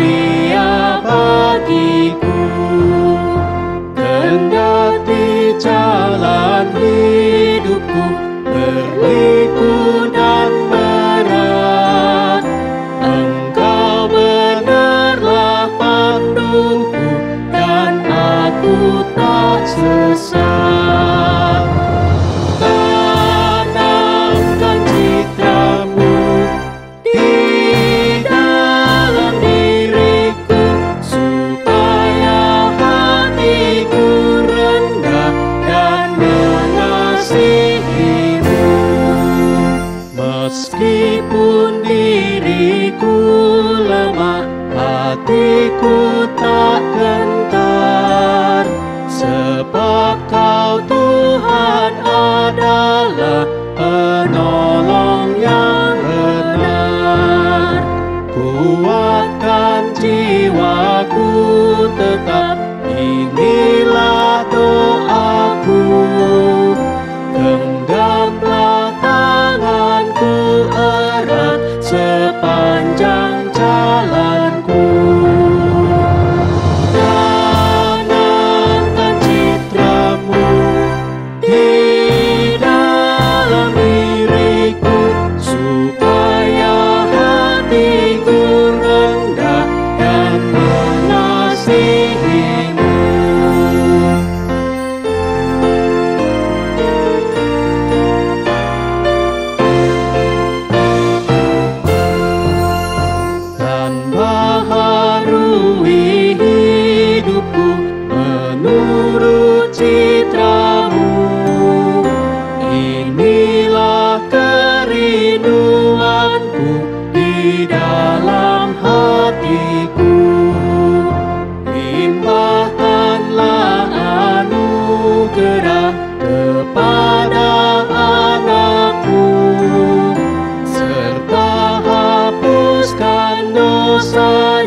mulia bagiku. Kendati jalan hidupku Meskipun diriku lemah, hatiku tak gentar. Sebab kau Tuhan adalah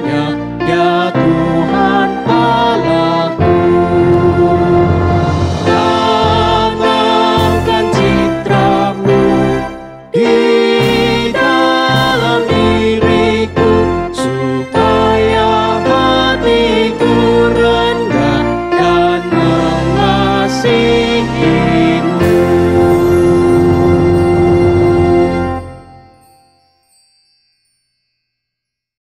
야, 야, 도